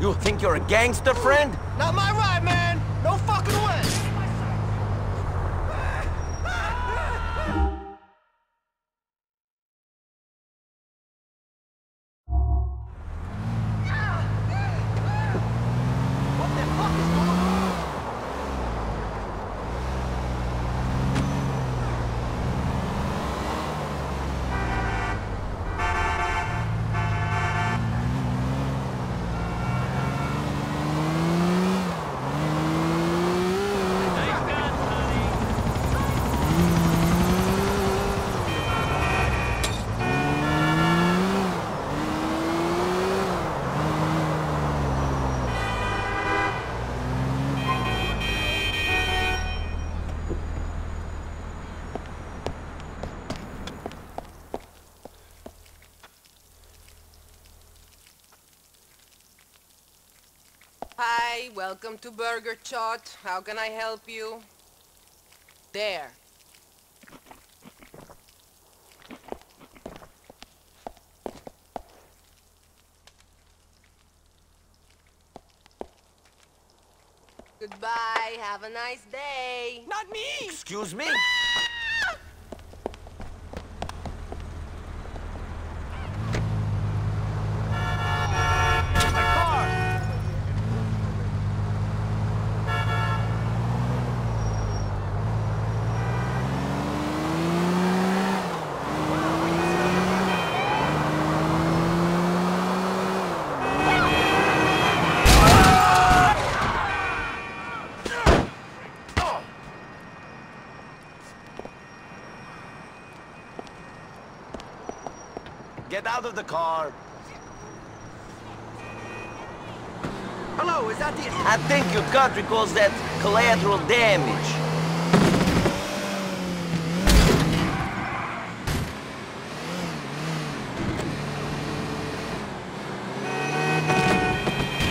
You think you're a gangster, friend? Not my ride, man! No fucking way! Welcome to Burger Shot. How can I help you? There. Goodbye. Have a nice day. Not me! Excuse me? Ah! Get out of the car. Hello, is that the... I think your country calls that collateral damage.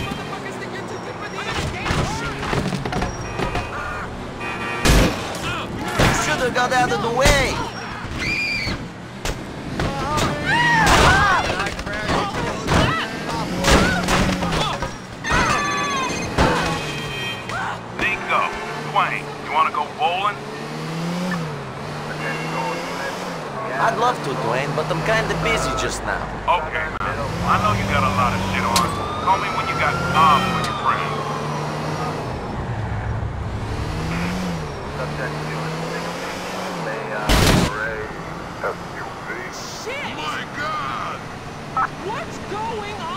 Motherfuckers think you're too good for the Should have got out of the way. Love to, Dwayne, but I'm kinda busy just now. Okay, man. I know you got a lot of shit on. Call me when you got time with your friends. Shit! My God! What's going on?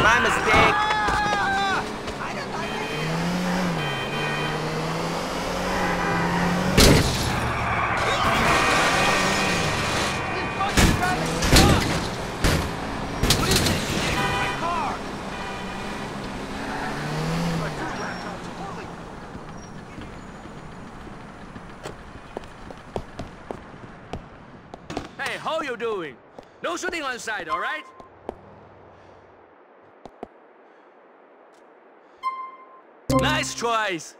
My mistake. Fucking traffic sucks! What is this shit? My car! Hey, how you doing? No shooting on side, all right? Nice choice.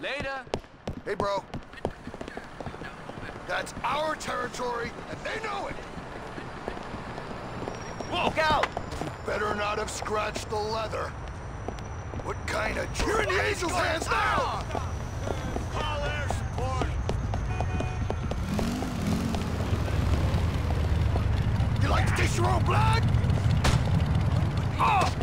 Later. Hey, bro. That's our territory, and they know it. Look out! Better not have scratched the leather. What kind of... You're in the Angel's hands now! Call air support. You like to taste your own blood? Oh!